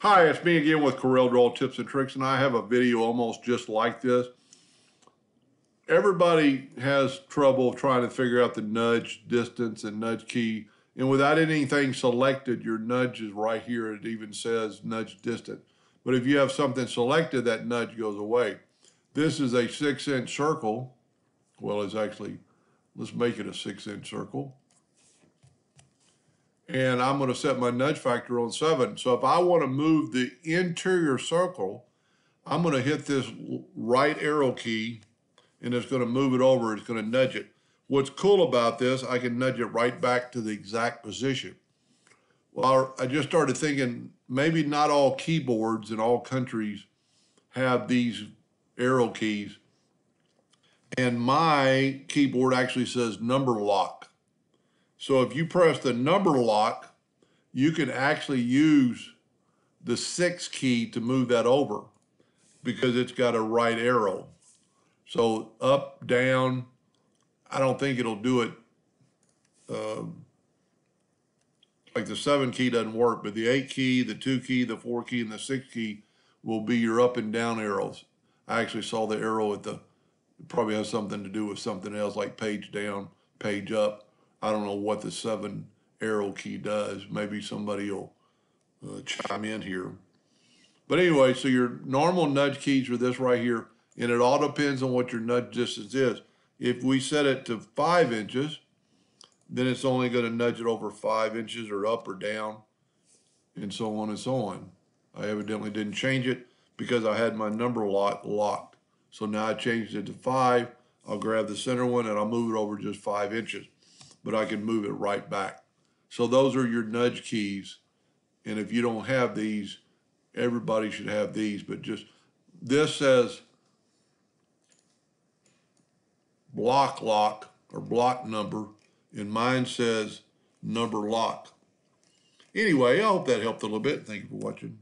Hi, it's me again with Corel Draw Tips and Tricks, and I have a video almost just like this. Everybody has trouble trying to figure out the nudge distance and nudge key, and without anything selected, your nudge is right here. It even says nudge distance. But if you have something selected, that nudge goes away. This is a six inch circle. Well, it's actually, let's make it a six inch circle and I'm going to set my nudge factor on seven. So if I want to move the interior circle, I'm going to hit this right arrow key and it's going to move it over. It's going to nudge it. What's cool about this, I can nudge it right back to the exact position. Well, I just started thinking maybe not all keyboards in all countries have these arrow keys. And my keyboard actually says number lock. So if you press the number lock, you can actually use the six key to move that over because it's got a right arrow. So up, down, I don't think it'll do it. Um, like the seven key doesn't work, but the eight key, the two key, the four key, and the six key will be your up and down arrows. I actually saw the arrow at the, probably has something to do with something else like page down, page up. I don't know what the seven arrow key does. Maybe somebody will uh, chime in here. But anyway, so your normal nudge keys are this right here, and it all depends on what your nudge distance is. If we set it to five inches, then it's only going to nudge it over five inches or up or down, and so on and so on. I evidently didn't change it because I had my number lock locked. So now I changed it to five. I'll grab the center one and I'll move it over just five inches but I can move it right back. So those are your nudge keys. And if you don't have these, everybody should have these, but just this says block lock or block number, and mine says number lock. Anyway, I hope that helped a little bit. Thank you for watching.